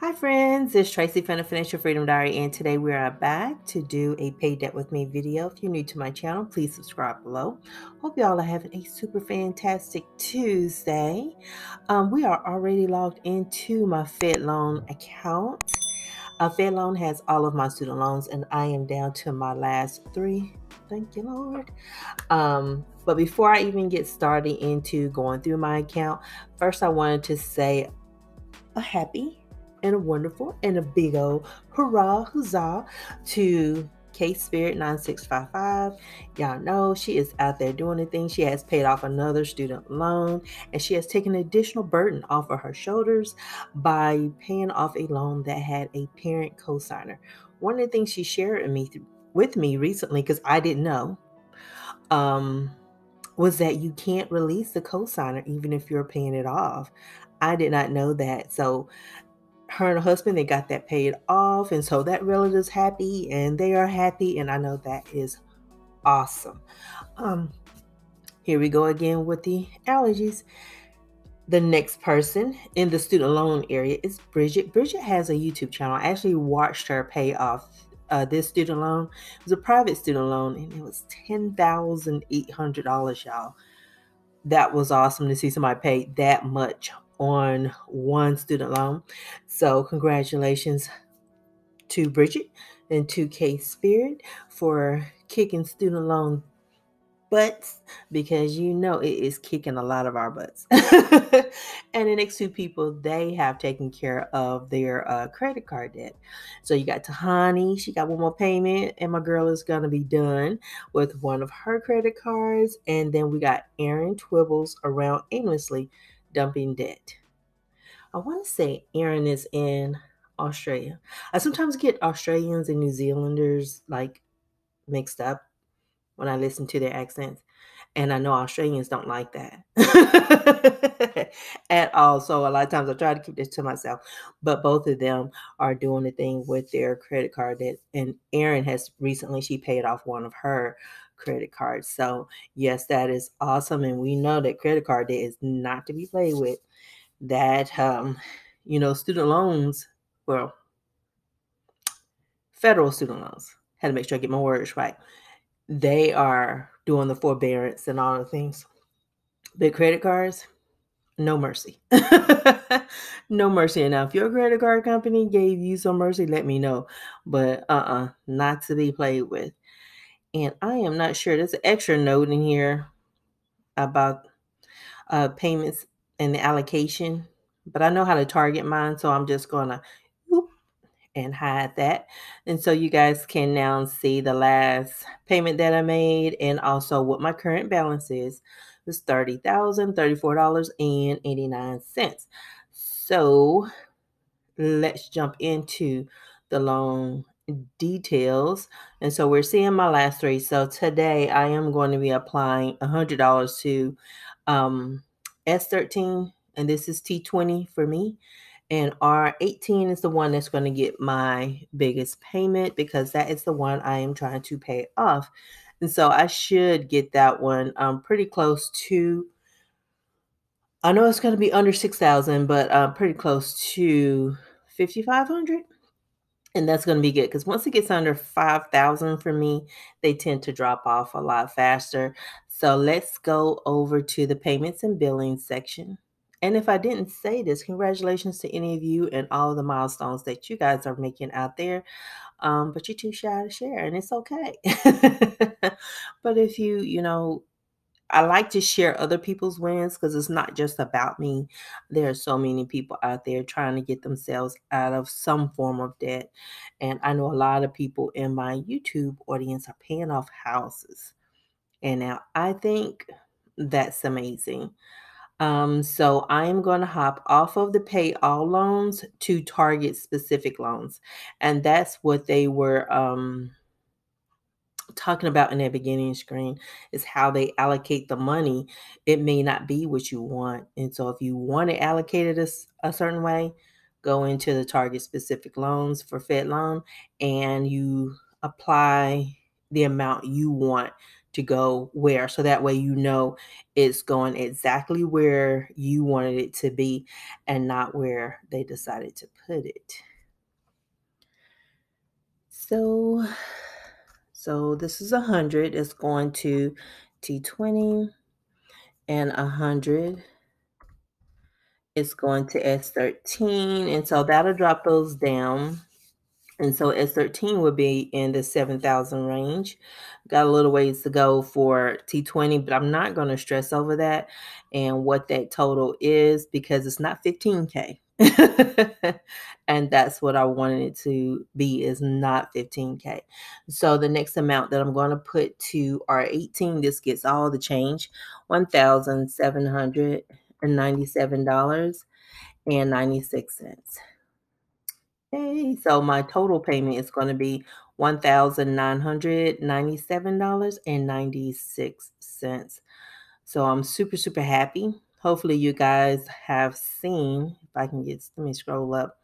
Hi, friends. It's Tracy from the Financial Freedom Diary, and today we are back to do a Pay Debt with Me video. If you're new to my channel, please subscribe below. Hope y'all are having a super fantastic Tuesday. Um, we are already logged into my Fed Loan account. Uh, Fed Loan has all of my student loans, and I am down to my last three. Thank you, Lord. Um, but before I even get started into going through my account, first I wanted to say a happy and a wonderful and a big old hurrah, huzzah to K Spirit 9655. Y'all know she is out there doing the thing. She has paid off another student loan and she has taken additional burden off of her shoulders by paying off a loan that had a parent co-signer. One of the things she shared with me with me recently because I didn't know um was that you can't release the co-signer even if you're paying it off. I did not know that. So her and her husband they got that paid off and so that relative's happy and they are happy and i know that is awesome. Um here we go again with the allergies. The next person in the student loan area is bridget. Bridget has a youtube channel. I actually watched her pay off uh, this student loan. It was a private student loan and it was $10800 y'all that was awesome to see somebody pay that much on one student loan. So, congratulations to Bridget and to K Spirit for kicking student loan butts because you know it is kicking a lot of our butts. and the next two people, they have taken care of their uh, credit card debt. So you got Tahanee, she got one more payment, and my girl is gonna be done with one of her credit cards. And then we got Erin Twibbles around aimlessly dumping debt. I want to say Erin is in Australia. I sometimes get Australians and New Zealanders like mixed up when I listen to their accents. And I know Australians don't like that at all. So a lot of times I try to keep this to myself. But both of them are doing the thing with their credit card debt. And Erin has recently she paid off one of her credit cards. So yes, that is awesome. And we know that credit card debt is not to be played with. That um, you know, student loans, well, federal student loans. Had to make sure I get my words right they are doing the forbearance and all the things. Big credit cards, no mercy. no mercy. Now, if your credit card company gave you some mercy, let me know. But uh uh-uh, uh, not to be played with. And I am not sure. There's an extra note in here about uh, payments and the allocation, but I know how to target mine, so I'm just going to and hide that. And so you guys can now see the last payment that I made and also what my current balance is. It's $30,034.89. So let's jump into the loan details. And so we're seeing my last three. So today I am going to be applying $100 to um, S13 and this is T20 for me. And R18 is the one that's going to get my biggest payment because that is the one I am trying to pay off. And so I should get that one um, pretty close to, I know it's going to be under 6,000, but uh, pretty close to 5,500. And that's going to be good because once it gets under 5,000 for me, they tend to drop off a lot faster. So let's go over to the payments and billing section. And if I didn't say this, congratulations to any of you and all of the milestones that you guys are making out there. Um, but you're too shy to share, and it's okay. but if you, you know, I like to share other people's wins because it's not just about me. There are so many people out there trying to get themselves out of some form of debt. And I know a lot of people in my YouTube audience are paying off houses. And now I think that's amazing. Um, so I am going to hop off of the pay all loans to target specific loans. And that's what they were um, talking about in their beginning screen is how they allocate the money. It may not be what you want. And so if you want to allocate it a, a certain way, go into the target specific loans for Fed loan and you apply the amount you want to go where. So that way you know it's going exactly where you wanted it to be and not where they decided to put it. So so this is a 100 it's going to T20 and a 100 it's going to S13 and so that'll drop those down and so S13 would be in the 7,000 range. Got a little ways to go for T20, but I'm not going to stress over that and what that total is because it's not 15K. and that's what I wanted it to be is not 15K. So the next amount that I'm going to put to R18, this gets all the change, $1,797.96. Okay, so my total payment is going to be $1,997.96. So I'm super, super happy. Hopefully, you guys have seen. If I can get, let me scroll up.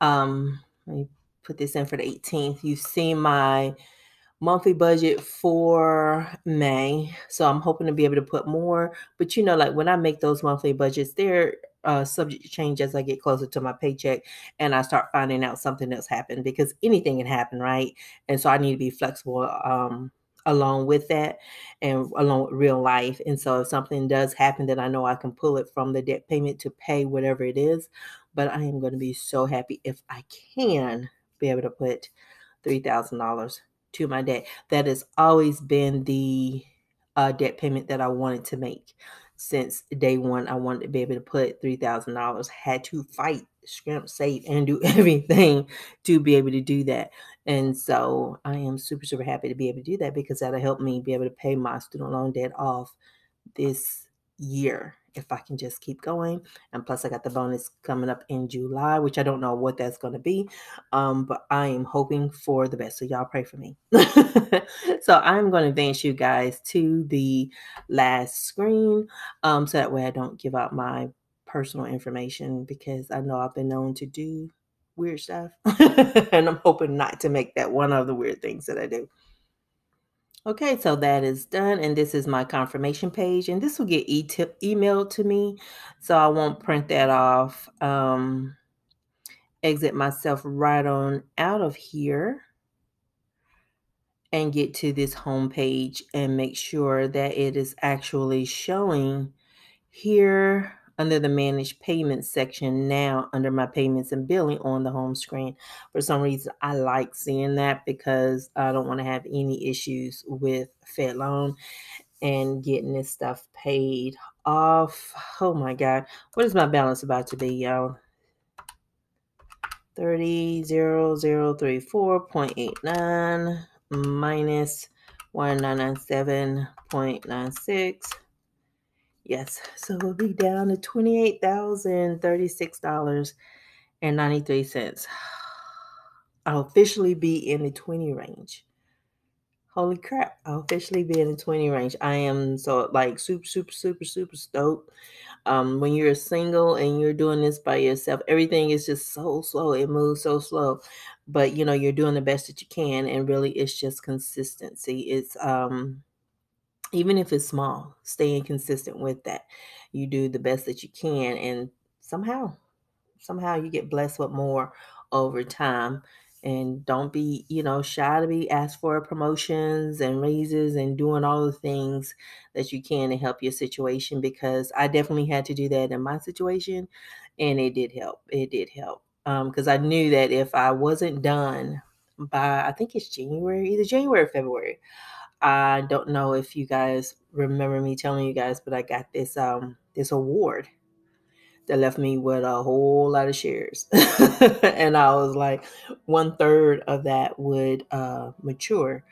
Um, let me put this in for the 18th. You've seen my monthly budget for May. So I'm hoping to be able to put more. But you know, like when I make those monthly budgets, they're uh, subject to change as I get closer to my paycheck and I start finding out something else happened because anything can happen, right? And so I need to be flexible um, along with that and along with real life. And so if something does happen, then I know I can pull it from the debt payment to pay whatever it is. But I am going to be so happy if I can be able to put $3,000 to my debt. That has always been the uh, debt payment that I wanted to make since day one. I wanted to be able to put three thousand dollars. Had to fight, scrimp, save, and do everything to be able to do that. And so I am super super happy to be able to do that because that'll help me be able to pay my student loan debt off this year if I can just keep going. And plus, I got the bonus coming up in July, which I don't know what that's going to be, um, but I am hoping for the best. So, y'all pray for me. so, I'm going to advance you guys to the last screen um, so that way I don't give out my personal information because I know I've been known to do weird stuff. and I'm hoping not to make that one of the weird things that I do. Okay, so that is done, and this is my confirmation page, and this will get e emailed to me, so I won't print that off. Um, exit myself right on out of here and get to this home page and make sure that it is actually showing here under the manage payments section now under my payments and billing on the home screen. For some reason, I like seeing that because I don't want to have any issues with Fed loan and getting this stuff paid off. Oh my God. What is my balance about to be, y'all? 300034.89 minus 1997.96 Yes, so we'll be down to $28,036.93. I'll officially be in the 20 range. Holy crap, I'll officially be in the 20 range. I am so like super, super, super, super stoked. Um, when you're single and you're doing this by yourself, everything is just so slow. It moves so slow. But you know, you're doing the best that you can, and really it's just consistency. It's um even if it's small, staying consistent with that. You do the best that you can, and somehow, somehow you get blessed with more over time. And don't be, you know, shy to be asked for promotions and raises and doing all the things that you can to help your situation because I definitely had to do that in my situation and it did help. It did help. Um, because I knew that if I wasn't done by I think it's January, either January or February, I don't know if you guys remember me telling you guys, but I got this um this award that left me with a whole lot of shares. and I was like, one third of that would uh mature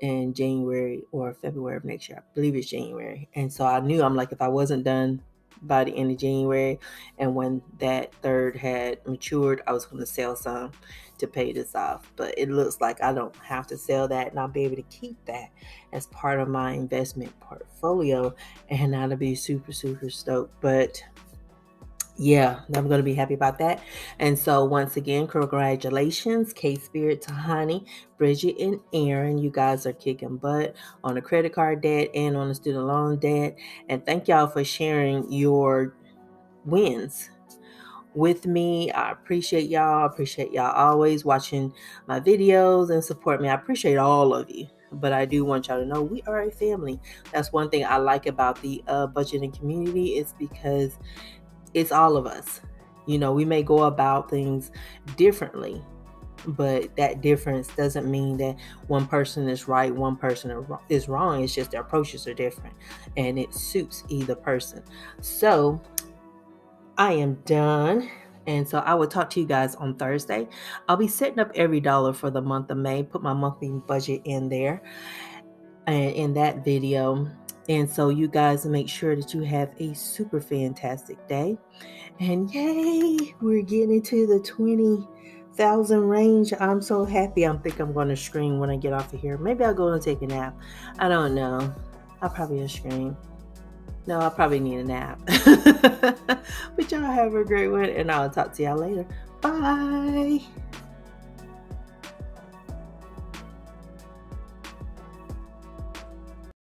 in January or February of next year. I believe it's January. And so I knew I'm like if I wasn't done by the end of January. And when that third had matured, I was going to sell some to pay this off. But it looks like I don't have to sell that and I'll be able to keep that as part of my investment portfolio. And I'll be super, super stoked. But yeah, I'm going to be happy about that. And so, once again, congratulations, K Spirit, Tahanee, Bridget, and Erin. You guys are kicking butt on the credit card debt and on the student loan debt. And thank y'all for sharing your wins with me. I appreciate y'all. I appreciate y'all always watching my videos and support me. I appreciate all of you. But I do want y'all to know we are a family. That's one thing I like about the uh, budgeting community is because it's all of us. You know, we may go about things differently, but that difference doesn't mean that one person is right, one person is wrong. It's just their approaches are different and it suits either person. So I am done. And so I will talk to you guys on Thursday. I'll be setting up EveryDollar for the month of May, put my monthly budget in there and in that video. And so you guys make sure that you have a super fantastic day. And yay, we're getting into the 20,000 range. I'm so happy. I think I'm going to scream when I get off of here. Maybe I'll go and take a nap. I don't know. I'll probably scream. No, I probably need a nap. but y'all have a great one, and I'll talk to y'all later. Bye.